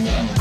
Yeah.